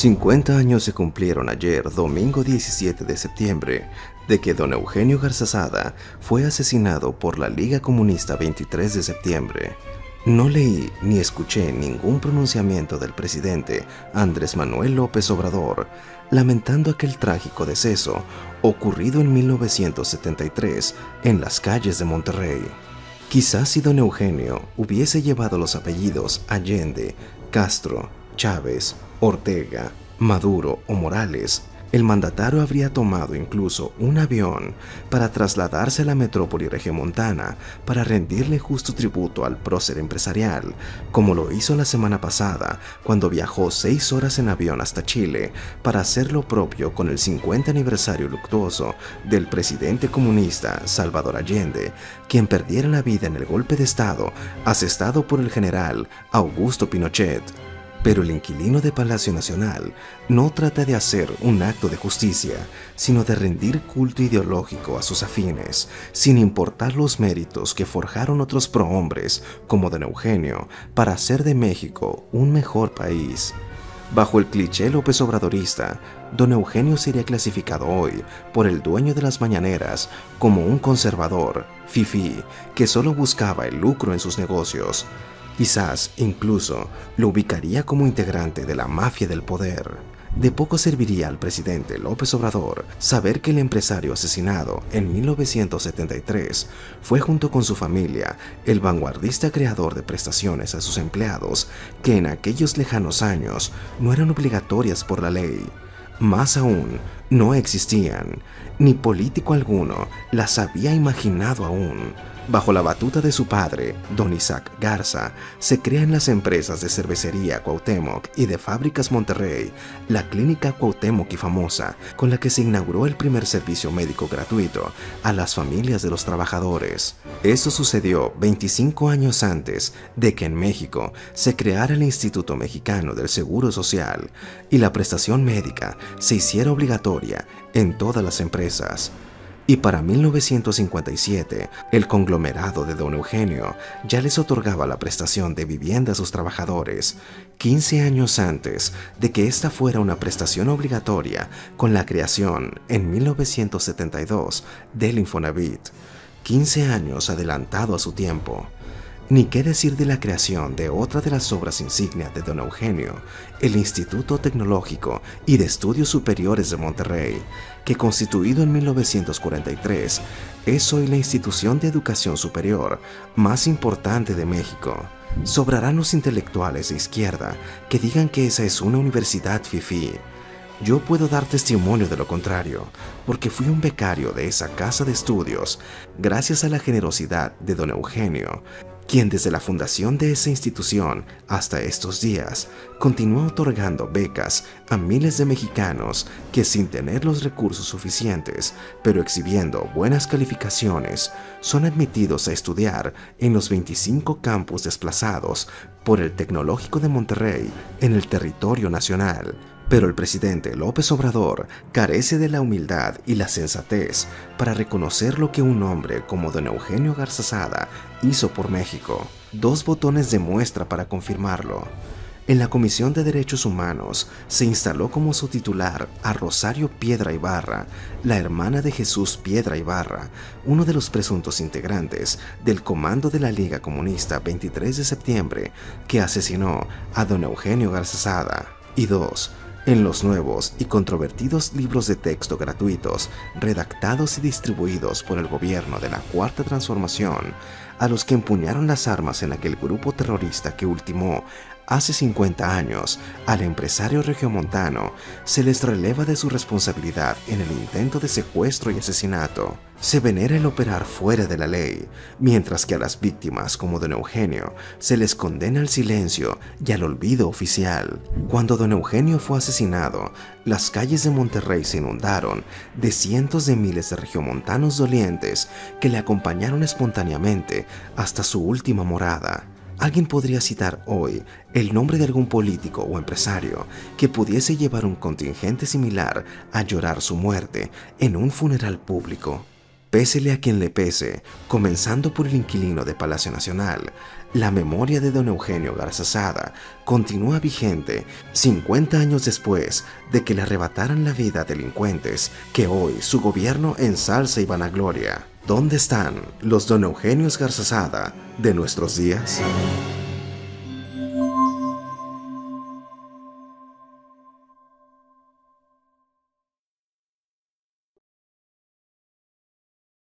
50 años se cumplieron ayer, domingo 17 de septiembre, de que don Eugenio Garzazada fue asesinado por la Liga Comunista 23 de septiembre. No leí ni escuché ningún pronunciamiento del presidente Andrés Manuel López Obrador lamentando aquel trágico deceso ocurrido en 1973 en las calles de Monterrey. Quizás si don Eugenio hubiese llevado los apellidos Allende, Castro, Chávez, Ortega, Maduro o Morales, el mandatario habría tomado incluso un avión para trasladarse a la metrópoli regiomontana para rendirle justo tributo al prócer empresarial, como lo hizo la semana pasada cuando viajó seis horas en avión hasta Chile para hacer lo propio con el 50 aniversario luctuoso del presidente comunista Salvador Allende, quien perdiera la vida en el golpe de Estado asestado por el general Augusto Pinochet. Pero el inquilino de Palacio Nacional no trata de hacer un acto de justicia, sino de rendir culto ideológico a sus afines, sin importar los méritos que forjaron otros prohombres como don Eugenio para hacer de México un mejor país. Bajo el cliché López Obradorista, don Eugenio sería clasificado hoy por el dueño de las mañaneras como un conservador, fifi, que solo buscaba el lucro en sus negocios, Quizás incluso lo ubicaría como integrante de la mafia del poder. De poco serviría al presidente López Obrador saber que el empresario asesinado en 1973 fue junto con su familia el vanguardista creador de prestaciones a sus empleados que en aquellos lejanos años no eran obligatorias por la ley. Más aún, no existían, ni político alguno las había imaginado aún. Bajo la batuta de su padre, don Isaac Garza, se crean las empresas de cervecería Cuauhtémoc y de fábricas Monterrey, la clínica Cuauhtémoc y famosa, con la que se inauguró el primer servicio médico gratuito a las familias de los trabajadores. Eso sucedió 25 años antes de que en México se creara el Instituto Mexicano del Seguro Social y la prestación médica se hiciera obligatoria en todas las empresas y para 1957 el conglomerado de don Eugenio ya les otorgaba la prestación de vivienda a sus trabajadores, 15 años antes de que esta fuera una prestación obligatoria con la creación en 1972 del Infonavit, 15 años adelantado a su tiempo. Ni qué decir de la creación de otra de las obras insignias de don Eugenio, el Instituto Tecnológico y de Estudios Superiores de Monterrey, que constituido en 1943 es hoy la institución de educación superior más importante de México. Sobrarán los intelectuales de izquierda que digan que esa es una universidad FIFI. Yo puedo dar testimonio de lo contrario, porque fui un becario de esa casa de estudios, gracias a la generosidad de don Eugenio, quien desde la fundación de esa institución hasta estos días continúa otorgando becas a miles de mexicanos que sin tener los recursos suficientes, pero exhibiendo buenas calificaciones, son admitidos a estudiar en los 25 campus desplazados por el Tecnológico de Monterrey en el territorio nacional pero el presidente López Obrador carece de la humildad y la sensatez para reconocer lo que un hombre como don Eugenio Garzazada hizo por México. Dos botones de muestra para confirmarlo. En la Comisión de Derechos Humanos se instaló como su titular a Rosario Piedra Ibarra, la hermana de Jesús Piedra Ibarra, uno de los presuntos integrantes del Comando de la Liga Comunista 23 de septiembre que asesinó a don Eugenio Garzazada. Y dos, en los nuevos y controvertidos libros de texto gratuitos, redactados y distribuidos por el gobierno de la Cuarta Transformación, a los que empuñaron las armas en aquel grupo terrorista que ultimó hace 50 años al empresario regiomontano, se les releva de su responsabilidad en el intento de secuestro y asesinato se venera el operar fuera de la ley, mientras que a las víctimas como don Eugenio se les condena al silencio y al olvido oficial. Cuando don Eugenio fue asesinado, las calles de Monterrey se inundaron de cientos de miles de regiomontanos dolientes que le acompañaron espontáneamente hasta su última morada. Alguien podría citar hoy el nombre de algún político o empresario que pudiese llevar un contingente similar a llorar su muerte en un funeral público. Pésele a quien le pese, comenzando por el inquilino de Palacio Nacional, la memoria de don Eugenio Garzazada continúa vigente 50 años después de que le arrebataran la vida a delincuentes que hoy su gobierno ensalza y vanagloria. ¿Dónde están los don Eugenios Garzazada de nuestros días?